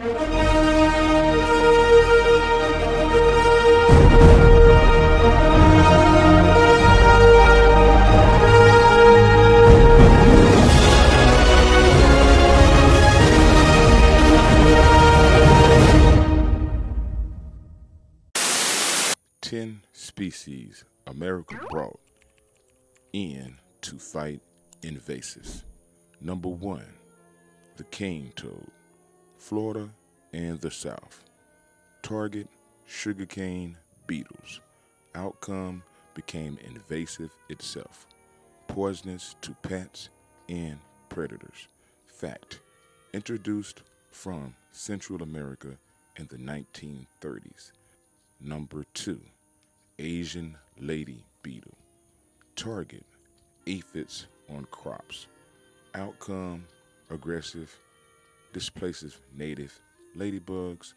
Ten species America brought in to fight invasives. Number one, the cane toad, Florida and the South. Target, sugarcane beetles. Outcome became invasive itself, poisonous to pets and predators. Fact, introduced from Central America in the 1930s. Number two, Asian lady beetle. Target, aphids on crops. Outcome, aggressive, displaces native ladybugs,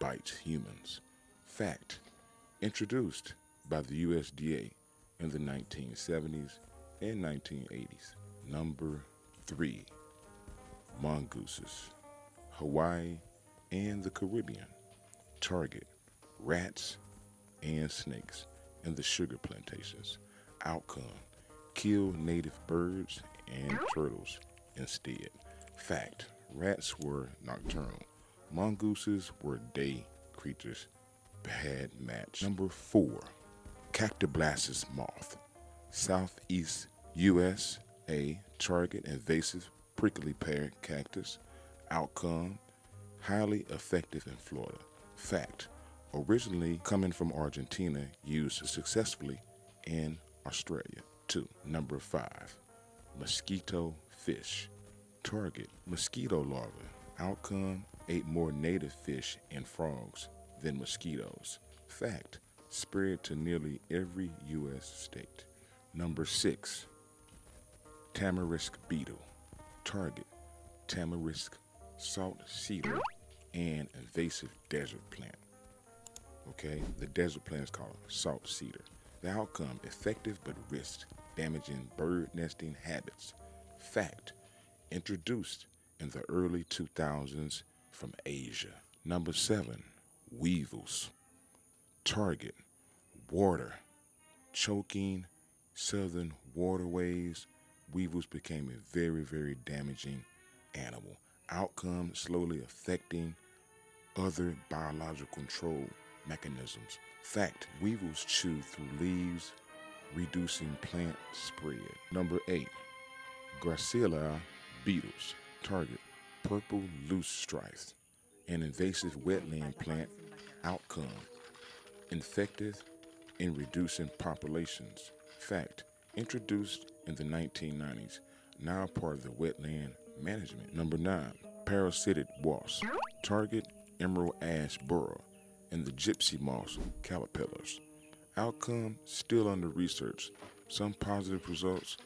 bites humans. Fact, introduced by the USDA in the 1970s and 1980s. Number three, mongooses. Hawaii and the Caribbean. Target, rats and snakes in the sugar plantations. Outcome, kill native birds and turtles instead. Fact, rats were nocturnal. Mongooses were day creatures. Bad match. Number four, Cactoblastis moth. Southeast USA target invasive prickly pear cactus. Outcome, highly effective in Florida. Fact, originally coming from Argentina, used successfully in Australia. Two. Number five, mosquito fish. Target, mosquito larvae. Outcome, ate more native fish and frogs than mosquitoes. Fact, spread to nearly every U.S. state. Number six, tamarisk beetle. Target, tamarisk salt cedar and invasive desert plant. Okay, the desert plant is called salt cedar. The outcome effective but risk damaging bird nesting habits. Fact introduced in the early 2000s from Asia. Number seven, weevils. Target water, choking southern waterways. Weevils became a very, very damaging animal. Outcome slowly affecting other biological control mechanisms. Fact, weevils chew through leaves, reducing plant spread. Number eight, Galerucella beetles. Target, purple loosestrife, an invasive wetland plant. Outcome, infective in reducing populations. Fact, introduced in the 1990s, now part of the wetland management. Number nine, parasitic wasp. Target, emerald ash borer, and the gypsy moth caterpillars. Outcome still under research. Some positive results,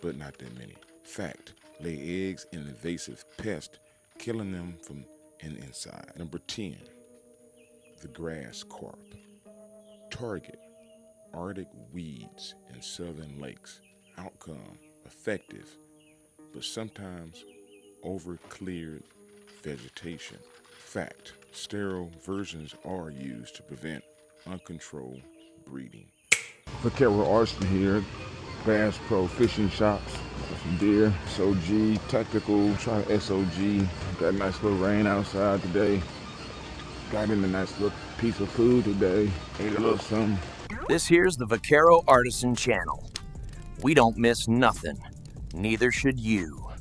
but not that many. Fact, lay eggs in invasive pest, killing them from an inside. Number 10, the grass carp. Target, aquatic weeds in southern lakes. Outcome, effective, but sometimes over cleared vegetation. Fact, sterile versions are used to prevent uncontrolled breeding. Vaquero Artisan here, Bass Pro Fishing Shops, some deer, SOG, tactical, try SOG. Got a nice little rain outside today. Got in a nice little piece of food today. Ate a little something. This here's the Vaquero Artisan Channel. We don't miss nothing. Neither should you.